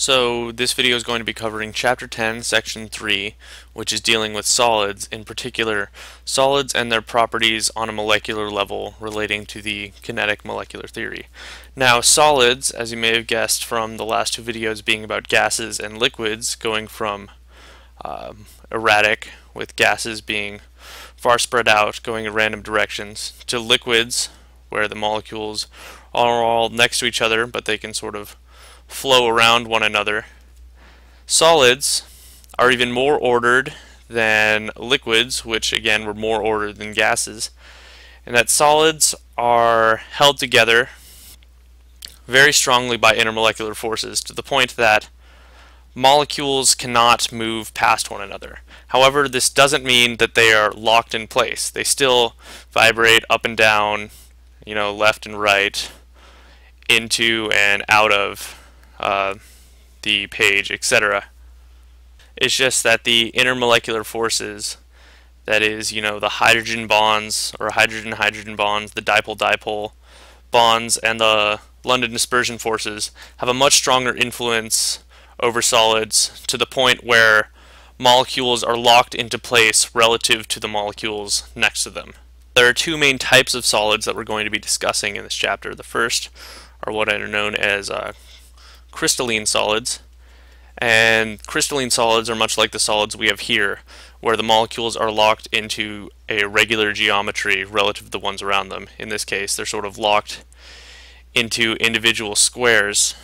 So this video is going to be covering Chapter 10, Section 3, which is dealing with solids, in particular solids and their properties on a molecular level relating to the kinetic molecular theory. Now solids, as you may have guessed from the last two videos being about gases and liquids, going from um, erratic, with gases being far spread out, going in random directions, to liquids, where the molecules are all next to each other, but they can sort of flow around one another. Solids are even more ordered than liquids, which again were more ordered than gases, and that solids are held together very strongly by intermolecular forces to the point that molecules cannot move past one another. However, this doesn't mean that they are locked in place. They still vibrate up and down, you know, left and right, into and out of uh, the page, etc. It's just that the intermolecular forces, that is, you know, the hydrogen bonds or hydrogen-hydrogen bonds, the dipole-dipole bonds, and the London dispersion forces have a much stronger influence over solids to the point where molecules are locked into place relative to the molecules next to them. There are two main types of solids that we're going to be discussing in this chapter. The first are what are known as uh, crystalline solids. And crystalline solids are much like the solids we have here, where the molecules are locked into a regular geometry relative to the ones around them. In this case, they're sort of locked into individual squares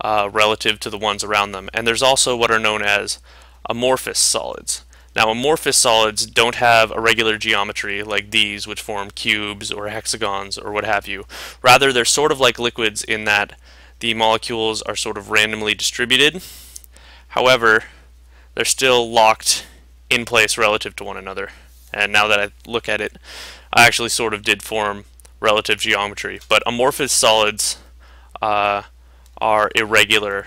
uh, relative to the ones around them. And there's also what are known as amorphous solids. Now, amorphous solids don't have a regular geometry like these, which form cubes or hexagons or what have you. Rather, they're sort of like liquids in that the molecules are sort of randomly distributed. However, they're still locked in place relative to one another. And now that I look at it, I actually sort of did form relative geometry. But amorphous solids uh, are irregular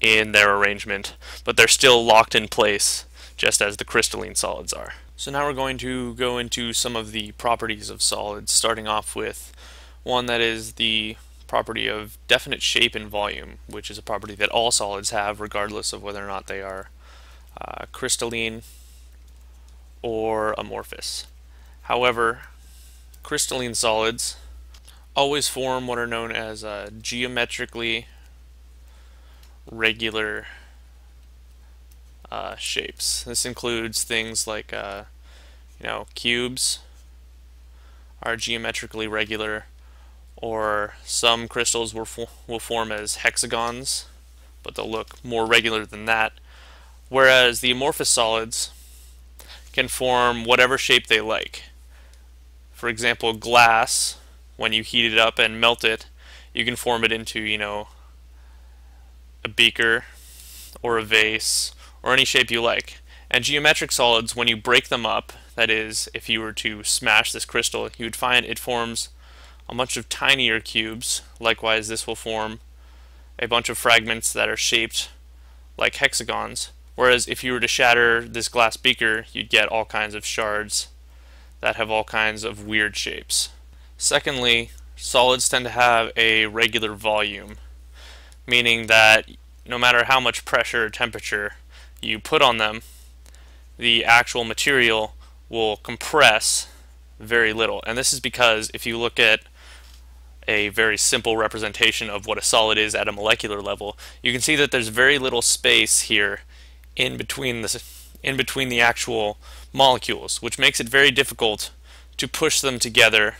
in their arrangement, but they're still locked in place just as the crystalline solids are. So now we're going to go into some of the properties of solids, starting off with one that is the property of definite shape and volume, which is a property that all solids have regardless of whether or not they are uh, crystalline or amorphous. However, crystalline solids always form what are known as uh, geometrically regular uh, shapes. This includes things like, uh, you know, cubes are geometrically regular or some crystals will, fo will form as hexagons, but they'll look more regular than that. Whereas the amorphous solids can form whatever shape they like. For example, glass, when you heat it up and melt it, you can form it into, you know, a beaker or a vase or any shape you like. And geometric solids, when you break them up, that is, if you were to smash this crystal, you would find it forms a bunch of tinier cubes. Likewise, this will form a bunch of fragments that are shaped like hexagons. Whereas if you were to shatter this glass beaker, you'd get all kinds of shards that have all kinds of weird shapes. Secondly, solids tend to have a regular volume, meaning that no matter how much pressure or temperature you put on them, the actual material will compress very little. And this is because if you look at a very simple representation of what a solid is at a molecular level, you can see that there's very little space here in between the in between the actual molecules, which makes it very difficult to push them together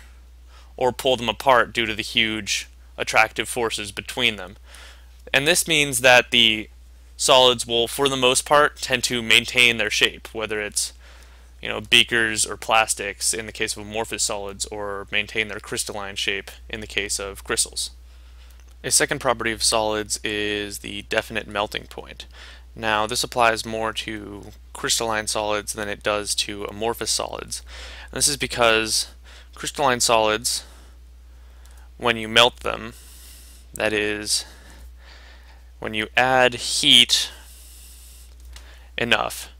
or pull them apart due to the huge attractive forces between them. And this means that the solids will, for the most part, tend to maintain their shape, whether it's you know, beakers or plastics in the case of amorphous solids or maintain their crystalline shape in the case of crystals. A second property of solids is the definite melting point. Now this applies more to crystalline solids than it does to amorphous solids. And this is because crystalline solids, when you melt them, that is, when you add heat enough,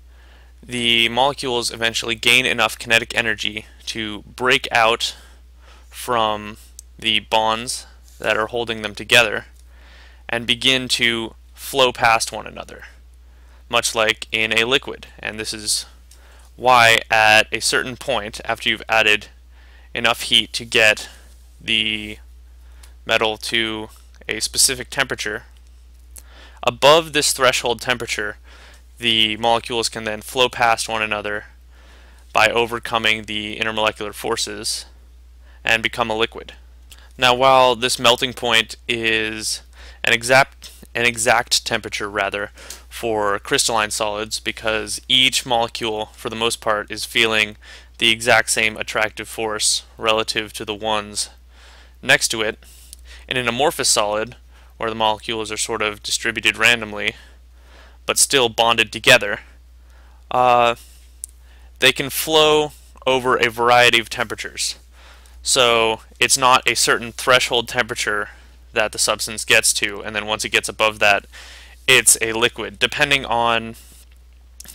the molecules eventually gain enough kinetic energy to break out from the bonds that are holding them together and begin to flow past one another, much like in a liquid. And this is why at a certain point, after you've added enough heat to get the metal to a specific temperature, above this threshold temperature, the molecules can then flow past one another by overcoming the intermolecular forces and become a liquid. Now while this melting point is an exact an exact temperature rather for crystalline solids because each molecule for the most part is feeling the exact same attractive force relative to the ones next to it. In an amorphous solid where the molecules are sort of distributed randomly but still bonded together, uh, they can flow over a variety of temperatures. So it's not a certain threshold temperature that the substance gets to, and then once it gets above that, it's a liquid, depending on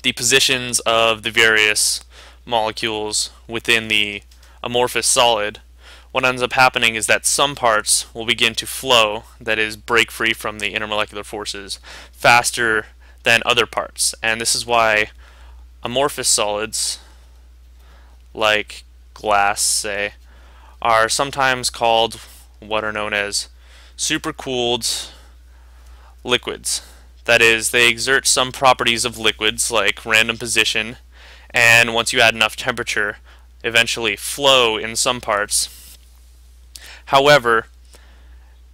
the positions of the various molecules within the amorphous solid. What ends up happening is that some parts will begin to flow, that is, break free from the intermolecular forces, faster than other parts. And this is why amorphous solids, like glass, say, are sometimes called what are known as supercooled liquids. That is, they exert some properties of liquids like random position, and once you add enough temperature, eventually flow in some parts. However,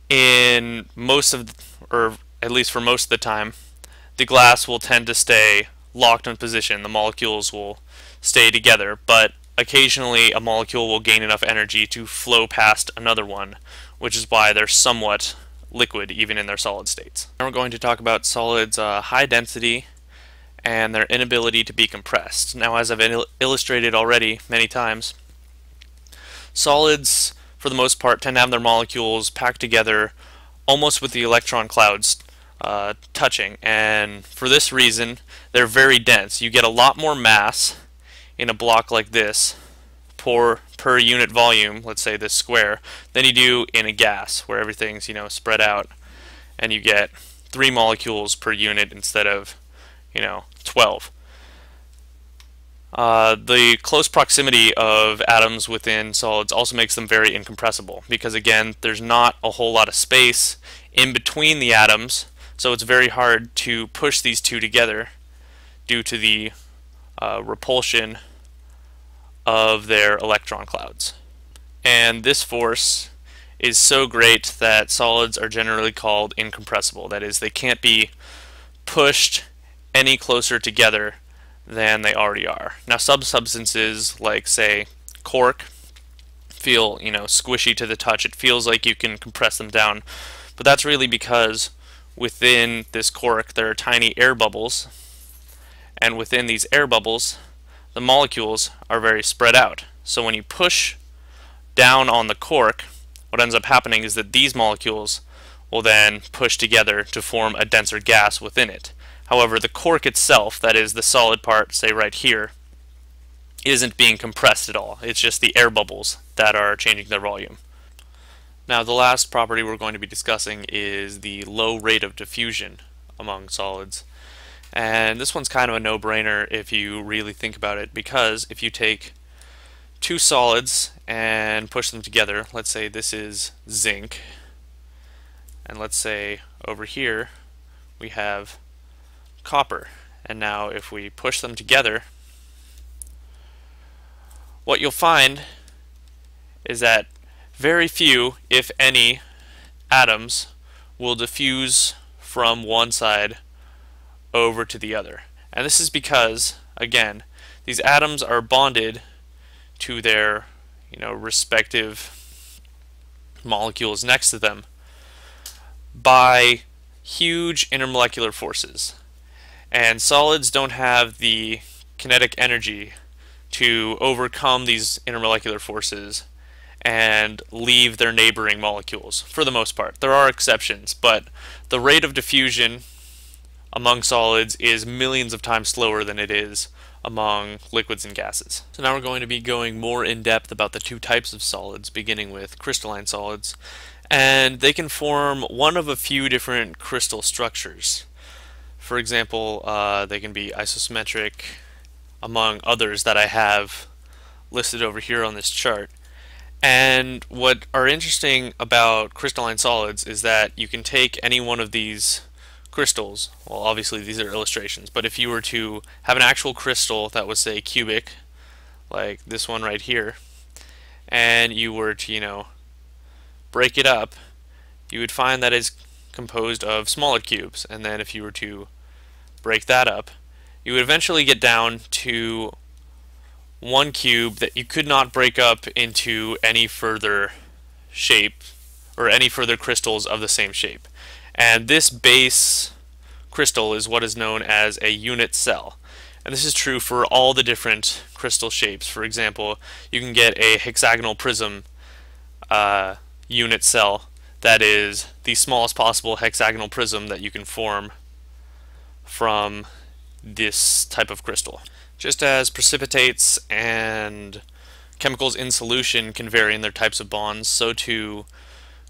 in most of, or at least for most of the time, the glass will tend to stay locked in position. The molecules will stay together, but occasionally a molecule will gain enough energy to flow past another one, which is why they're somewhat liquid even in their solid states. Now we're going to talk about solids' uh, high density and their inability to be compressed. Now as I've il illustrated already many times, solids for the most part tend to have their molecules packed together almost with the electron clouds uh, touching and for this reason they're very dense. You get a lot more mass in a block like this per, per unit volume, let's say this square, than you do in a gas where everything's you know spread out and you get three molecules per unit instead of you know 12. Uh, the close proximity of atoms within solids also makes them very incompressible because again there's not a whole lot of space in between the atoms so it's very hard to push these two together due to the uh, repulsion of their electron clouds. And this force is so great that solids are generally called incompressible. That is, they can't be pushed any closer together than they already are. Now, some substances, like, say, cork, feel, you know, squishy to the touch. It feels like you can compress them down. But that's really because within this cork there are tiny air bubbles. And within these air bubbles, the molecules are very spread out. So when you push down on the cork, what ends up happening is that these molecules will then push together to form a denser gas within it. However, the cork itself, that is the solid part, say right here, isn't being compressed at all. It's just the air bubbles that are changing their volume. Now the last property we're going to be discussing is the low rate of diffusion among solids. And this one's kind of a no-brainer if you really think about it because if you take two solids and push them together, let's say this is zinc, and let's say over here we have copper. And now if we push them together, what you'll find is that very few, if any, atoms will diffuse from one side over to the other. And this is because, again, these atoms are bonded to their you know, respective molecules next to them by huge intermolecular forces. And solids don't have the kinetic energy to overcome these intermolecular forces and leave their neighboring molecules for the most part. There are exceptions, but the rate of diffusion among solids is millions of times slower than it is among liquids and gases. So now we're going to be going more in depth about the two types of solids, beginning with crystalline solids and they can form one of a few different crystal structures. For example, uh, they can be isosymmetric, among others that I have listed over here on this chart. And what are interesting about crystalline solids is that you can take any one of these crystals, well obviously these are illustrations, but if you were to have an actual crystal that was say cubic, like this one right here, and you were to, you know, break it up, you would find that it's composed of smaller cubes. And then if you were to break that up, you would eventually get down to one cube that you could not break up into any further shape or any further crystals of the same shape. And this base crystal is what is known as a unit cell. And this is true for all the different crystal shapes. For example, you can get a hexagonal prism uh, unit cell that is the smallest possible hexagonal prism that you can form from this type of crystal. Just as precipitates and chemicals in solution can vary in their types of bonds, so too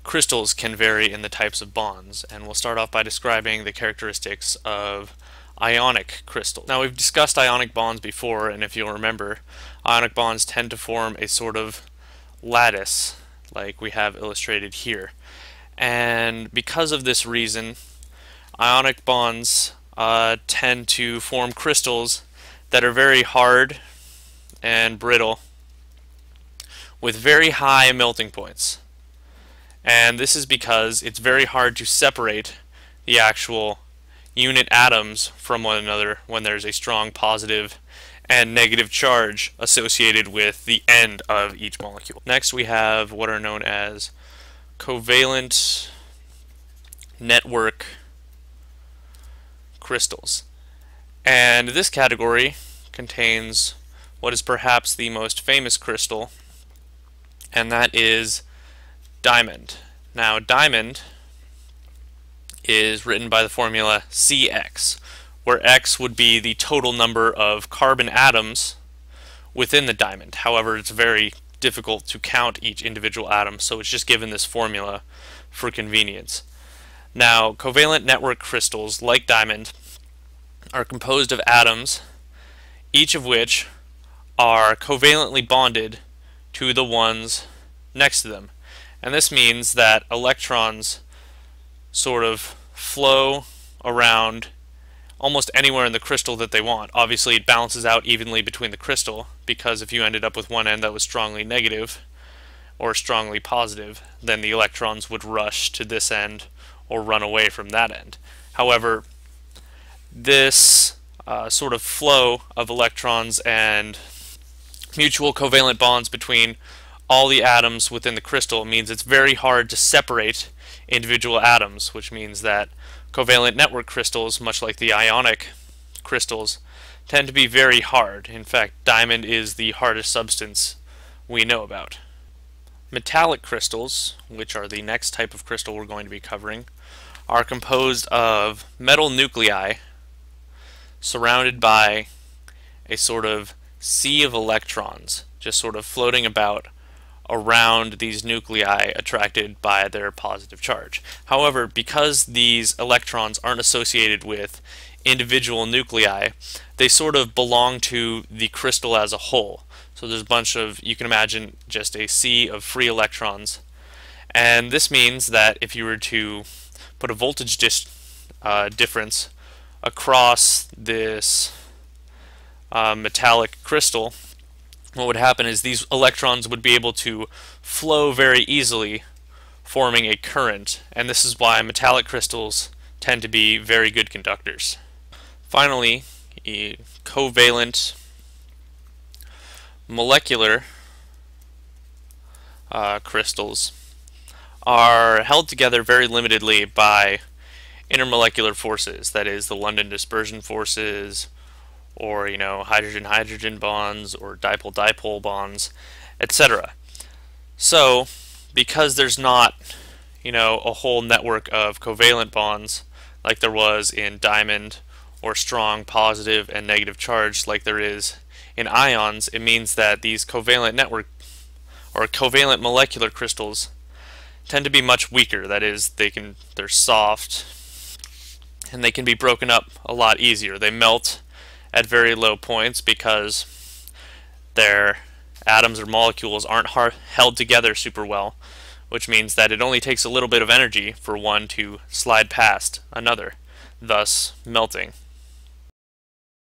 crystals can vary in the types of bonds. And we'll start off by describing the characteristics of ionic crystals. Now we've discussed ionic bonds before, and if you'll remember, ionic bonds tend to form a sort of lattice like we have illustrated here. And because of this reason, ionic bonds uh, tend to form crystals that are very hard and brittle with very high melting points. And this is because it's very hard to separate the actual unit atoms from one another when there's a strong positive and negative charge associated with the end of each molecule. Next we have what are known as covalent network crystals. And this category contains what is perhaps the most famous crystal, and that is diamond. Now diamond is written by the formula CX, where X would be the total number of carbon atoms within the diamond. However, it's very difficult to count each individual atom, so it's just given this formula for convenience. Now, covalent network crystals, like diamond, are composed of atoms, each of which are covalently bonded to the ones next to them. And this means that electrons sort of flow around almost anywhere in the crystal that they want. Obviously, it balances out evenly between the crystal, because if you ended up with one end that was strongly negative or strongly positive, then the electrons would rush to this end or run away from that end. However, this uh, sort of flow of electrons and mutual covalent bonds between all the atoms within the crystal means it's very hard to separate individual atoms, which means that Covalent network crystals, much like the ionic crystals, tend to be very hard. In fact, diamond is the hardest substance we know about. Metallic crystals, which are the next type of crystal we're going to be covering, are composed of metal nuclei surrounded by a sort of sea of electrons just sort of floating about around these nuclei attracted by their positive charge. However, because these electrons aren't associated with individual nuclei, they sort of belong to the crystal as a whole. So there's a bunch of, you can imagine just a sea of free electrons. And this means that if you were to put a voltage uh, difference across this uh, metallic crystal, what would happen is these electrons would be able to flow very easily, forming a current, and this is why metallic crystals tend to be very good conductors. Finally, a covalent molecular uh, crystals are held together very limitedly by intermolecular forces, that is, the London dispersion forces, or you know hydrogen-hydrogen bonds or dipole-dipole bonds, etc. So, because there's not you know a whole network of covalent bonds like there was in diamond or strong positive and negative charge like there is in ions, it means that these covalent network or covalent molecular crystals tend to be much weaker. That is, they can they're soft and they can be broken up a lot easier. They melt at very low points because their atoms or molecules aren't held together super well, which means that it only takes a little bit of energy for one to slide past another, thus melting.